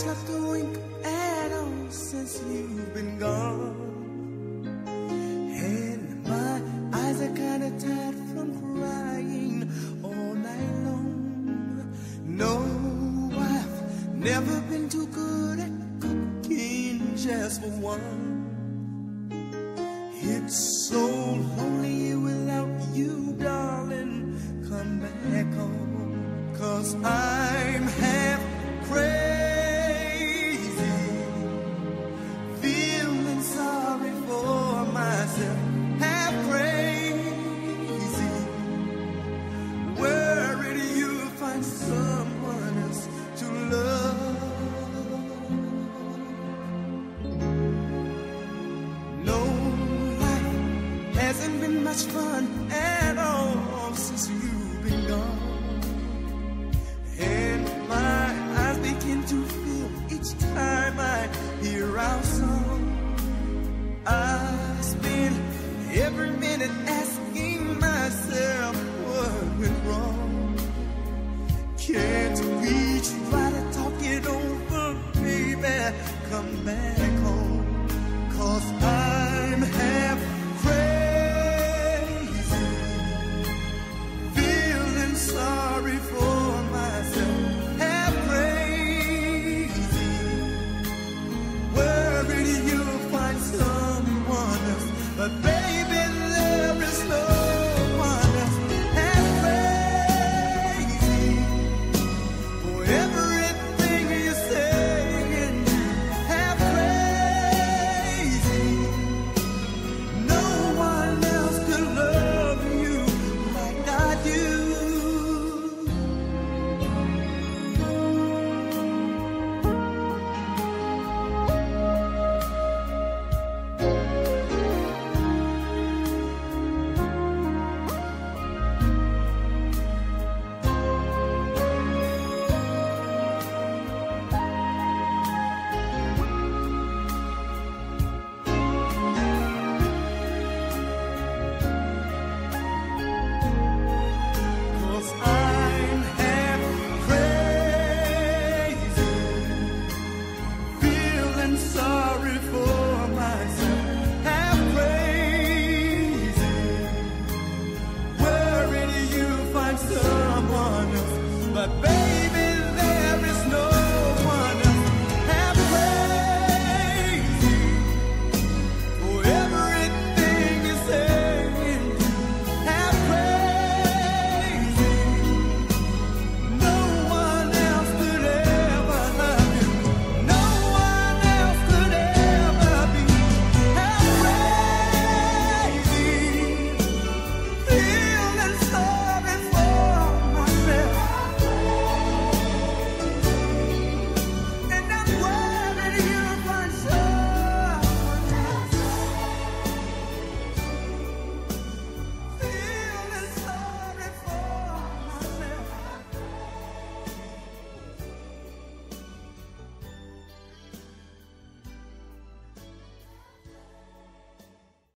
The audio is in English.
slept a wink at all since you've been gone. And my eyes are kinda tired from crying all night long. No, I've never been too good at cooking just for one. It's so lonely without you, darling. Come back home, cause I'm someone else to love. No, life hasn't been much fun at all since you've been gone. And my eyes begin to fill each time I hear our it